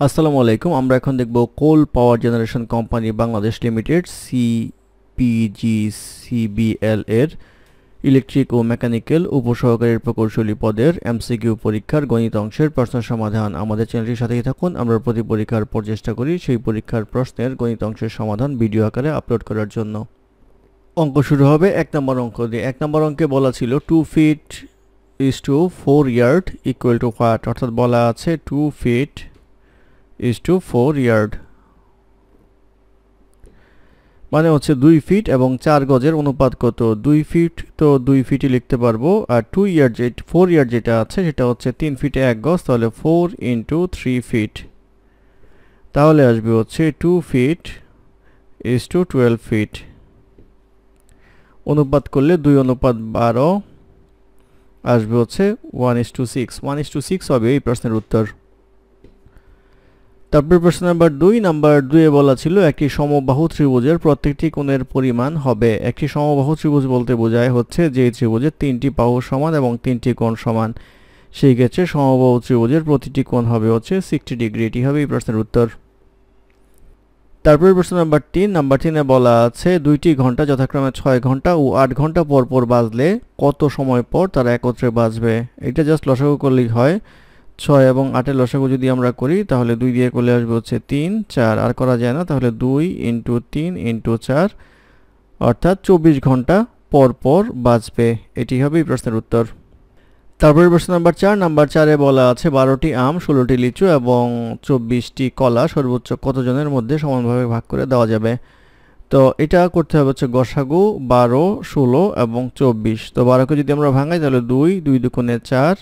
আসসালামু আলাইকুম, আমরা এখন দেখব coal power generation company Bangladesh limited CPG CBL এর ইলেকট্রিক ও মেকানিক্যাল উপসহকারীর প্রকৌশলী পদের এমসিকিউ পরীক্ষার গণিত অংশের প্রশ্ন সমাধান। আমাদের চ্যানেলটির সাথেই থাকুন, আমরা প্রতি পরীক্ষার পর চেষ্টা করি সেই পরীক্ষার প্রশ্নের গণিত অংশের সমাধান ভিডিও আকারে আপলোড করার জন্য। অঙ্ক শুরু হবে এক নম্বর অঙ্ক দিয়ে। এক নম্বর অঙ্কে বলা ছিল two feet is to four yard equal to what অর্থাৎ বলা আছে two feet is to four yard মানে হচ্ছে দুই ফিট এবং চার গজের অনুপাত কত? দুই ফিট তো দুই ফিটই লিখতে পারব। আর টু ইয়ার যে ফোর ইয়ার যেটা আছে, সেটা হচ্ছে তিন ফিটে এক গজ, তাহলে ফোর ইন্টু থ্রি ফিট তাহলে আসবে হচ্ছে two feet is to twelve feet অনুপাত করলে দুই অনুপাত বারো। আসবে হচ্ছে one is to six one is to six হবে এই প্রশ্নের উত্তর। তারপর প্রশ্ন নাম্বার দুই, নাম্বার দুয়ে বলা ছিল, একটি সমবাহু ত্রিভুজের প্রত্যেকটি কোণের পরিমাণ হবে। একটি সমবাহু ত্রিভুজ বলতে বোঝায় হচ্ছে যে ত্রিভুজের তিনটি বাহু সমান এবং তিনটি কোণ সমান। সেই ক্ষেত্রে সমবাহু ত্রিভুজের প্রতিটি কোণ হবে হচ্ছে সিক্সটি ডিগ্রি এটি হবে এই প্রশ্নের উত্তর। তারপরে প্রশ্ন নাম্বার তিন, নাম্বার তিনে বলা আছে, দুইটি ঘণ্টা যথাক্রমে ছয় ঘণ্টা ও আট ঘণ্টা পর পর বাজলে কত সময় পর তারা একত্রে বাজবে? এটা জাস্ট লসাগু করলেই হয়। ছয় এবং আটের লসাগু যদি আমরা করি, তাহলে দুই দিয়ে করলে আসবে হচ্ছে তিন, চার। আর করা যায় না, তাহলে দুই ইন্টু তিন ইন্টু চার, অর্থাৎ চব্বিশ ঘণ্টা পর পর বাজবে। এটি হবে এই প্রশ্নের উত্তর। তারপরে প্রশ্ন নাম্বার চার। নাম্বার চারে বলা আছে, বারোটি আম, ষোলোটি লিচু এবং চব্বিশটি কলা সর্বোচ্চ কতজনের মধ্যে সমানভাবে ভাগ করে দেওয়া যাবে? তো এটা করতে হবে হচ্ছে গসাগু, বারো, ষোলো এবং চব্বিশ। তো বারোকে যদি আমরা ভাঙাই, তাহলে দুই দুই দুকোণে চার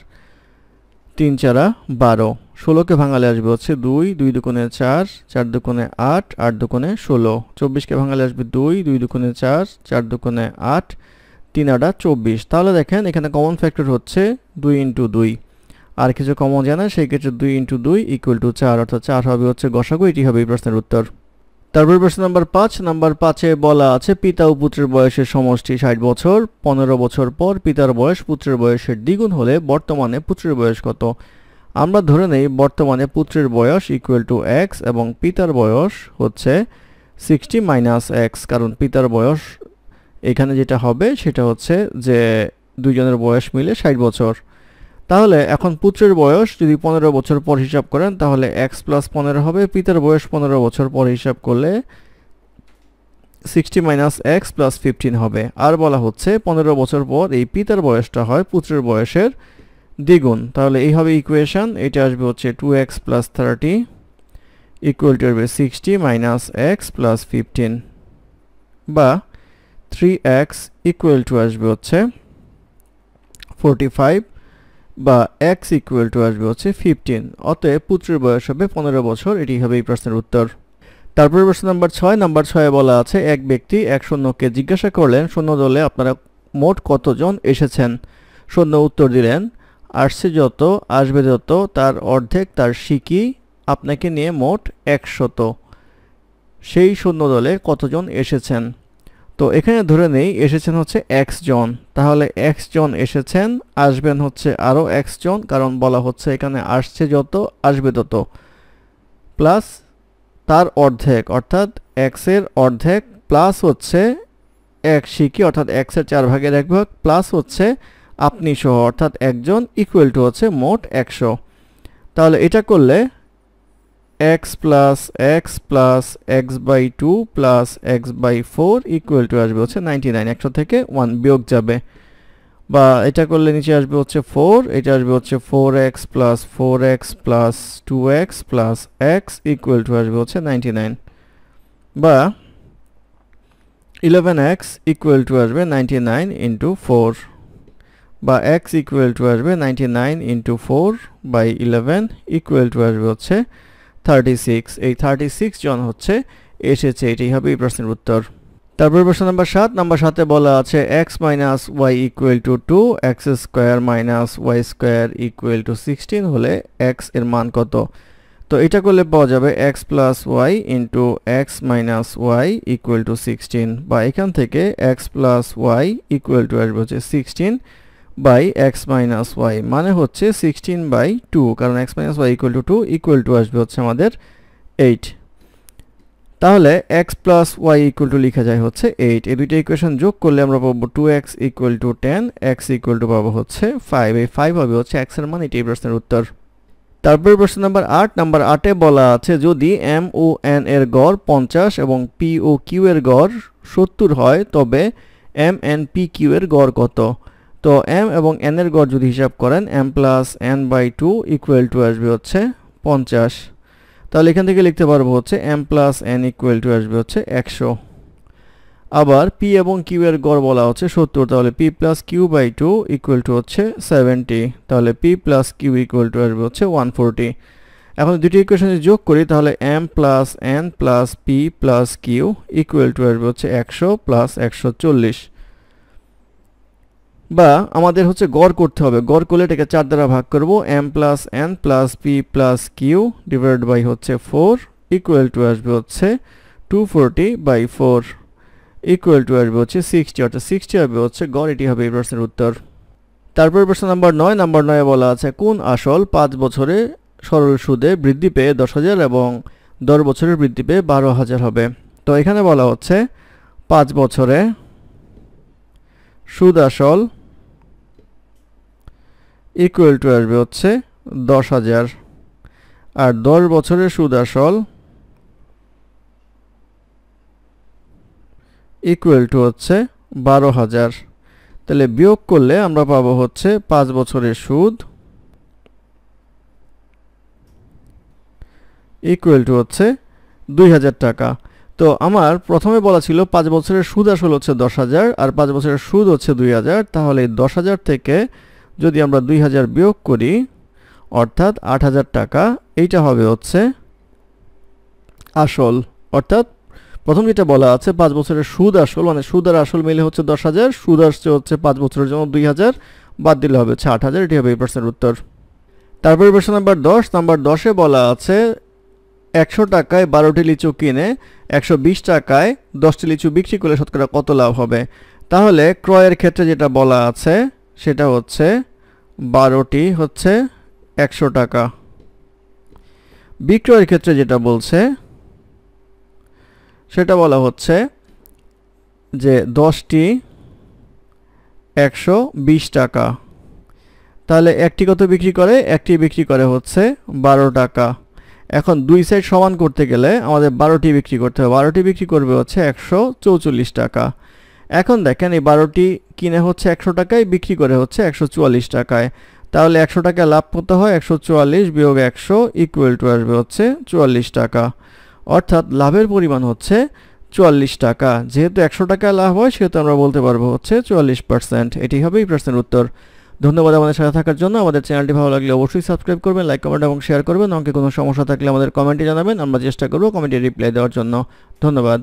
তিন চারা বারো। ষোলোকে ভাঙালে আসবে হচ্ছে দুই দুই দুকোণে চার চার দুকোণে আট আট দুকোণে ষোলো। চব্বিশকে ভাঙালে আসবে দুই দুই দুকোণে চার চার দুকোণে আট, তিন আটা চব্বিশ। তাহলে দেখেন এখানে কমন ফ্যাক্টর হচ্ছে দুই ইন্টু দুই। আর কিছু কমন জানা, সেই ক্ষেত্রে দুই ইন্টু দুই ইকুয়াল টু চার, অর্থাৎ চার হবে হচ্ছে গসাগু, এটি হবে এই প্রশ্নের উত্তর। তারপর প্রশ্ন নাম্বার পাঁচ, নাম্বার পাঁচে বলা আছে, পিতা ও পুত্রের বয়সের সমষ্টি ষাট বছর, পনেরো বছর পর পিতার বয়স পুত্রের বয়সের দ্বিগুণ হলে বর্তমানে পুত্রের বয়স কত? আমরা ধরে নেই, বর্তমানে পুত্রের বয়স ইকুয়াল টু এক্স এবং পিতার বয়স হচ্ছে সিক্সটি মাইনাস এক্স কারণ পিতার বয়স এখানে যেটা হবে সেটা হচ্ছে যে দুইজনের বয়স মিলে ষাট বছর। তাহলে এখন পুত্রের বয়স যদি পনেরো বছর পর হিসাব করেন, তাহলে এক্স প্লাস পনেরো হবে। পিতার বয়স পনেরো বছর পর হিসাব করলে sixty minus x plus fifteen হবে। আর বলা হচ্ছে, পনেরো বছর পর এই পিতার বয়সটা হয় পুত্রের বয়সের দ্বিগুণ। তাহলে এই হবে ইকুয়েশন এটা আসবে হচ্ছে two x plus thirty equal to আসবে sixty minus x plus fifteen বা থ্রি এক্স ইকুয়াল টু আসবে হচ্ছে ফোরটি ফাইভ বা এক্স ইকুয়াল টু আসবে হচ্ছে ফিফটিন অতএব পুত্রের বয়স হবে পনেরো বছর, এটি হবে এই প্রশ্নের উত্তর। তারপরে প্রশ্ন নাম্বার ছয়, নাম্বার ছয়ে বলা আছে, এক ব্যক্তি এক শূন্যকে জিজ্ঞাসা করলেন শূন্য দলে আপনারা মোট কতজন এসেছেন? শূন্য উত্তর দিলেন, আসছে যত, আসবে যত তার অর্ধেক, তার শিকি আপনাকে নিয়ে মোট একশত। সেই শূন্য দলে কতজন এসেছেন? তো এখানে ধরে নেই, এসেছেন হচ্ছে এক্স জন। তাহলে এক্স জন এসেছেন, আসবেন হচ্ছে আরও এক্স জন, কারণ বলা হচ্ছে এখানে আসছে যত, আসবে তত। প্লাস তার অর্ধেক, অর্থাৎ এক্সের অর্ধেক, প্লাস হচ্ছে এক শিকি, অর্থাৎ এক্সের চার ভাগের এক ভাগ, প্লাস হচ্ছে আপনি সহ, অর্থাৎ একজন ইকুয়াল টু হচ্ছে মোট একশো। তাহলে এটা করলে x plus x plus x by two plus x by four equal to আসবে হচ্ছে নাইনটি নাইন একশো থেকে ওয়ান বিয়োগ যাবে। বা এটা করলে নিচে আসবে হচ্ছে ফোর এটা আসবে হচ্ছে four x plus four x plus two x plus x equal to আসবে হচ্ছে নাইনটি নাইন বা ইলেভেন এক্স ইকুয়াল টু আসবে নাইনটি নাইন ইন্টু ফোর বা এক্স ইকুয়াল টু আসবে ninety nine into four by eleven equal to আসবে হচ্ছে thirty six এই thirty six জন হচ্ছে এসেছে, এটাই হবে এই প্রশ্নের উত্তর। তারপর প্রশ্ন নাম্বার সাত, নাম্বার সাথে বলা আছে x minus y equal to two x square minus y square equal to sixteen হলে এক্সের মান কত? তো এটা করলে পাওয়া যাবে x plus y into x minus y equal to sixteen বা এখান থেকে x plus y equal to আসবে হচ্ছে sixteen by x minus y মানে হচ্ছে সিক্সটিন বাই টু কারণ x minus y equal to two equal to আসবে হচ্ছে আমাদের এইট তাহলে x plus y equal to লেখা যায় হচ্ছে এইট এই দুইটা ইকুয়েশন যোগ করলে আমরা পাবো two x equal to ten x equal to পাবো হচ্ছে ফাইভ এই ফাইভ হবে হচ্ছে এক্সের মান এটি এই প্রশ্নের উত্তর। তারপরে প্রশ্ন নাম্বার আট। নাম্বার আটে বলা আছে, যদি এম ও এন এর গড় পঞ্চাশ এবং পি ও কিউ এর গড় সত্তর হয়, তবে এম এন পি কিউ এর গড় কত? তো এম এবং এন এর গড় যদি হিসাব করেন m plus n by two equal to আসবে হচ্ছে পঞ্চাশ। তাহলে এখান থেকে লিখতে পারব হচ্ছে m plus n equal to আসবে হচ্ছে একশো। আবার পি এবং কিউ এর গড় বলা হচ্ছে সত্তর, তাহলে p plus q by two equal to হচ্ছে সেভেন্টি তাহলে p plus q equal to আসবে হচ্ছে ওয়ান ফোরটি এখন দুটি ইকুয়েশন যোগ করি, তাহলে m plus n plus p plus q equal to আসবে হচ্ছে একশো প্লাস একশো চল্লিশ। বা আমাদের হচ্ছে গড় করতে হবে। গড় করলে এটাকে চার দ্বারা ভাগ করব। M plus n plus p plus q divide by হচ্ছে ফোর ইকুয়াল টু আসবে হচ্ছে two forty by four equal to আসবে হচ্ছে সিক্সটি অর্থাৎ সিক্সটি হবে হচ্ছে গড়, এটি হবে এই প্রশ্নের উত্তর। তারপর প্রশ্ন নাম্বার নয়। নাম্বার নয়ে বলা আছে, কোন আসল পাঁচ বছরে সরল সুদে বৃদ্ধি পেয়ে দশ হাজার এবং দশ বছরের বৃদ্ধি পেয়ে বারো হাজার হবে? তো এখানে বলা হচ্ছে, পাঁচ বছরে সুদ আসল ইকুয়াল টু আসবে হচ্ছে দশ হাজার। আর দশ বছরের সুদ আসল ইকুয়াল টু হচ্ছে বারো হাজার। তাহলে বিয়োগ করলে আমরা পাবো হচ্ছে পাঁচ বছরের সুদ ইকুয়াল টু হচ্ছে দুই হাজার টাকা। তো আমার প্রথমে বলা ছিল পাঁচ বছরের সুদ আসল হচ্ছে দশ হাজার, আর পাঁচ বছরের সুদ হচ্ছে দুই হাজার। তাহলে দশ হাজার থেকে যদি আমরা দুই হাজার বিয়োগ করি, অর্থাৎ আট হাজার টাকা, এইটা হবে হচ্ছে আসল। অর্থাৎ প্রথম যেটা বলা আছে, পাঁচ বছরের সুদ আসল মানে সুদ আর আসল মিলে হচ্ছে দশ হাজার, সুদ আসছে হচ্ছে পাঁচ বছরের জন্য দুই হাজার, বাদ দিলে হবে হচ্ছে আট হাজার, এটি হবে এই প্রশ্নের উত্তর। তারপরে প্রশ্ন নাম্বার দশ, নাম্বার দশে বলা আছে, একশো টাকায় বারোটি লিচু কিনে, একশো বিশ টাকায় দশটি লিচু বিক্রি করলে শতকরা কত লাভ হবে? তাহলে ক্রয়ের ক্ষেত্রে যেটা বলা আছে, সেটা হচ্ছে বারোটি হচ্ছে একশো টাকা। বিক্রয়ের ক্ষেত্রে যেটা বলছে, সেটা বলা হচ্ছে যে দশটি একশো বিশ টাকা। তাহলে একটি কত বিক্রি করে? একটি বিক্রি করে হচ্ছে বারো টাকা। এখন দুই সাইড সমান করতে গেলে আমাদের বারোটি বিক্রি করতে হবে। বারোটি বিক্রি করবে হচ্ছে একশো টাকা। এখন দেখেন এই বারোটি কিনে হচ্ছে একশো টাকায়, বিক্রি করে হচ্ছে একশো চুয়াল্লিশ টাকায়। তাহলে একশো টাকা লাভ করতে হয়? একশো চুয়াল্লিশ বিয়োগ একশো ইকুয়াল টু আসবে হচ্ছে চুয়াল্লিশ টাকা। অর্থাৎ লাভের পরিমাণ হচ্ছে চুয়াল্লিশ টাকা। যেহেতু একশো টাকা লাভ হয়, সেহেতু আমরা বলতে পারব হচ্ছে চুয়াল্লিশ পার্সেন্ট এটি হবে এই প্রশ্নের উত্তর। ধন্যবাদ আমাদের সাথে থাকার জন্য। আমাদের চ্যানেলটি ভালো লাগলে অবশ্যই সাবস্ক্রাইব করবেন, লাইক, কমেন্ট এবং শেয়ার করবেন। আমাকে কোনো সমস্যা থাকলে আমাদের কমেন্টে জানাবেন। আমরা চেষ্টা করব কমেন্টে রিপ্লাই দেওয়ার জন্য। ধন্যবাদ।